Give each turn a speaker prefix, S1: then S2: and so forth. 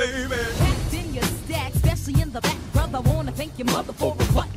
S1: baby.
S2: Packed in your stack, especially in the back, brother. Wanna thank your mother for a butt